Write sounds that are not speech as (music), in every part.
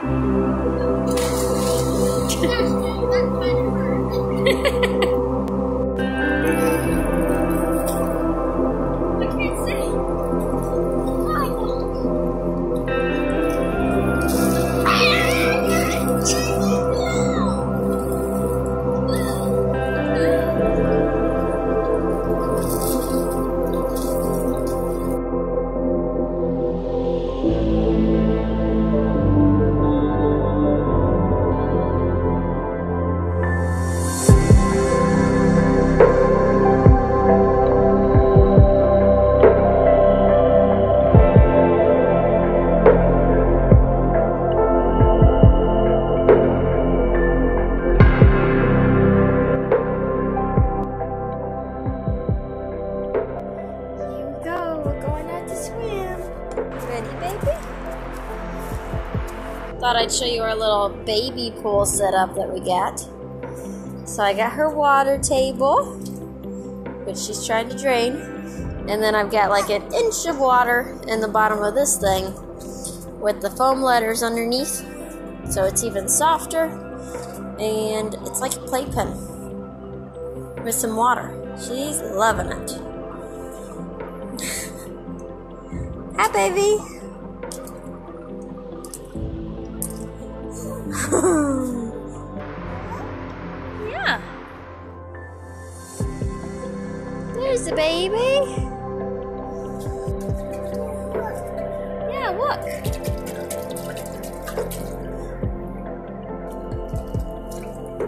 (laughs) Here Thought I'd show you our little baby pool setup that we got. So I got her water table, which she's trying to drain. And then I've got like an inch of water in the bottom of this thing with the foam letters underneath. So it's even softer. And it's like a playpen with some water. She's loving it. (laughs) Hi, baby. (laughs) yeah. There's the baby. Yeah, look.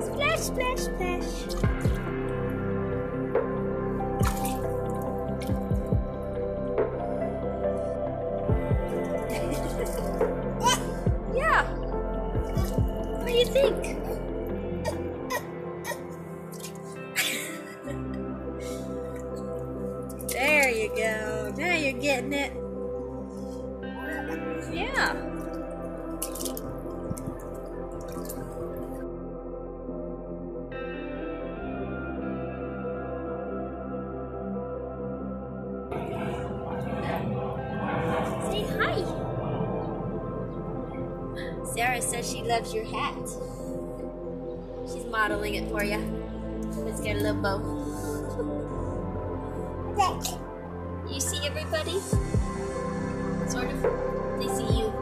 Splash, splash, splash. Think? there you go. Now you're getting it. Yeah. Sarah says she loves your hat. She's modeling it for you. Let's get a little bow. You see everybody? Sort of. They see you.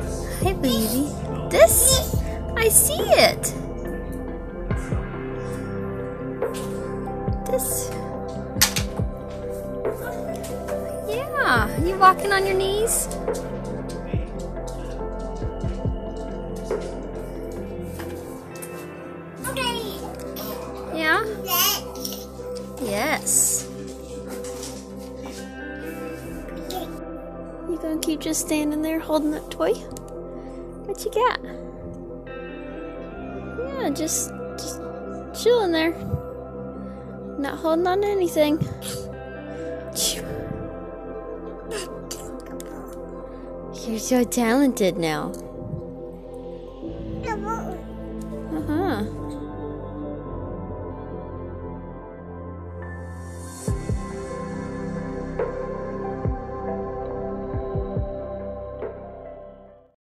Baby. This? I see it. This. Yeah. You walking on your knees? Yeah? Yes. You gonna keep just standing there holding that toy? What you got? Yeah, just just chilling there. Not holding on to anything. You're so talented now. Uh huh.